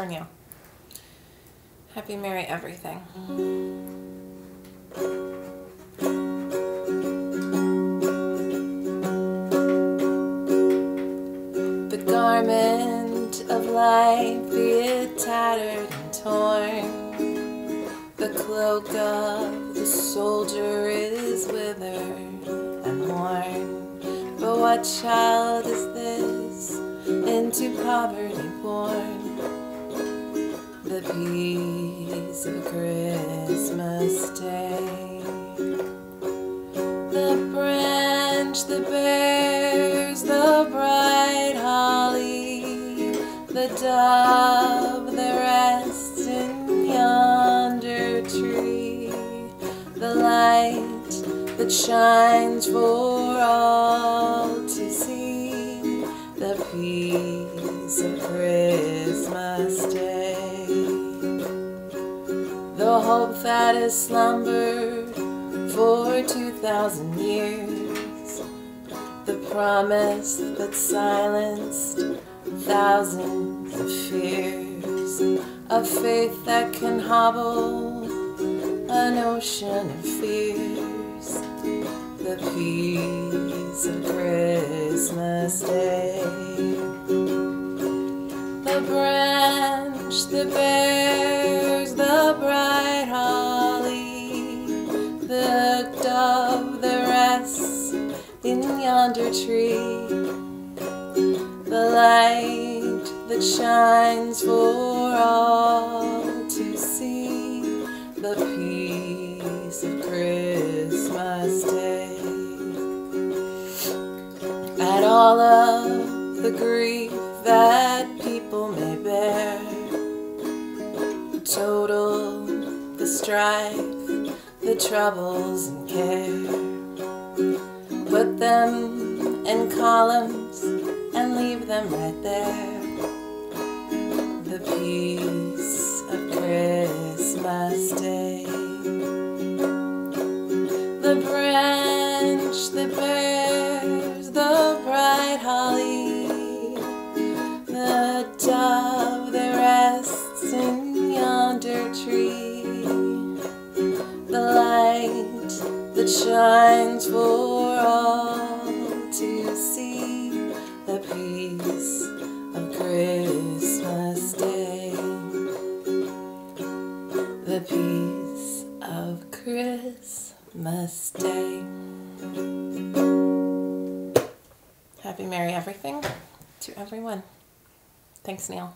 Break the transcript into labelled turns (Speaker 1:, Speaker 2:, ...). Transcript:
Speaker 1: for Neil. Happy Merry Everything. The garment of life, be it tattered and torn. The cloak of the soldier is withered and worn. But what child is this into poverty born? The peace of Christmas Day. The branch that bears the bright holly, the dove that rests in yonder tree, the light that shines for all to see, the peace of Christmas Day. The hope that has slumbered for two thousand years, the promise that silenced thousands of fears, a faith that can hobble an ocean of fears, the peace of Christmas Day. The branch that bears the bright yonder tree, the light that shines for all to see, the peace of Christmas Day. At all of the grief that people may bear, total the strife, the troubles and care. Put them in columns and leave them right there. The peace of Christmas Day. The branch that bears the bright holly, the dove that rests in yonder tree, the light that shines for see, the peace of Christmas Day, the peace of Christmas Day. Happy Merry Everything to everyone. Thanks, Neil.